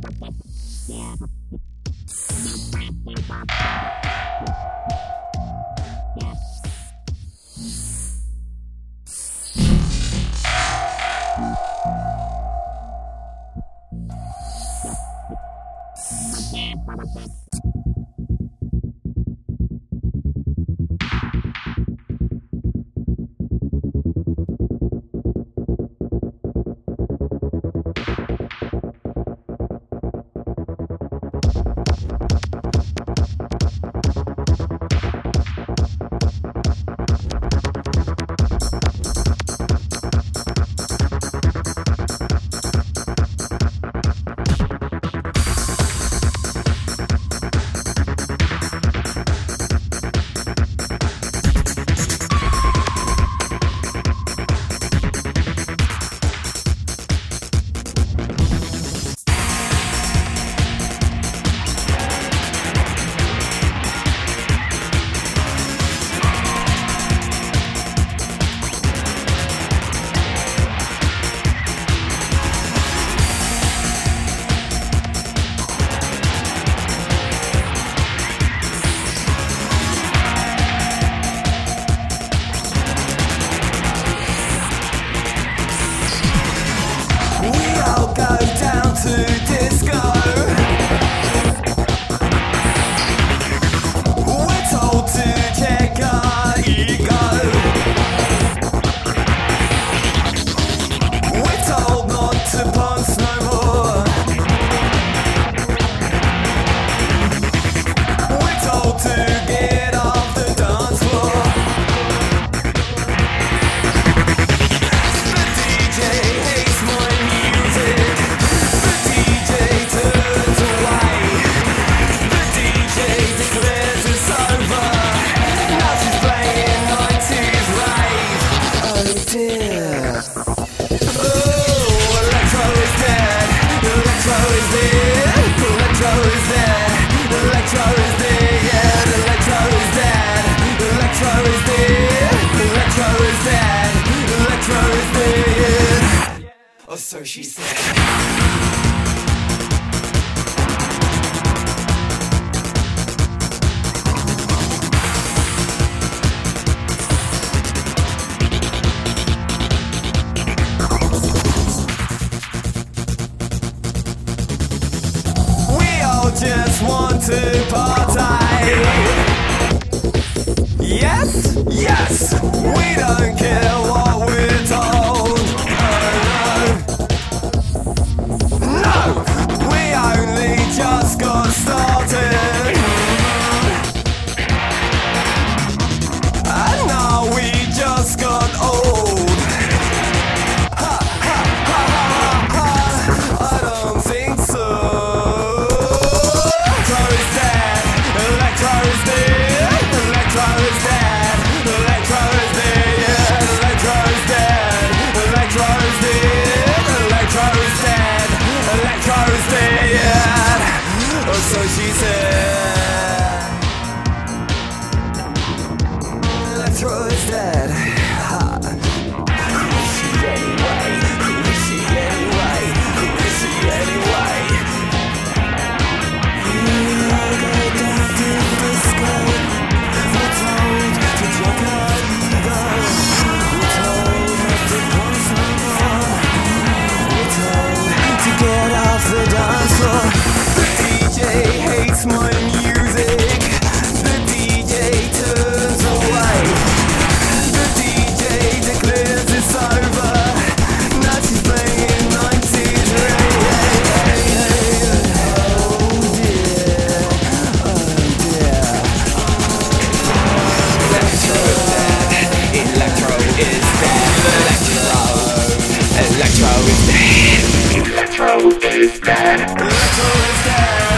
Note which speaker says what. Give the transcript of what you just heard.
Speaker 1: Yeah. she said. just want to party. Yes, yes. Electro is dead. Electro is dead. Electro is dead.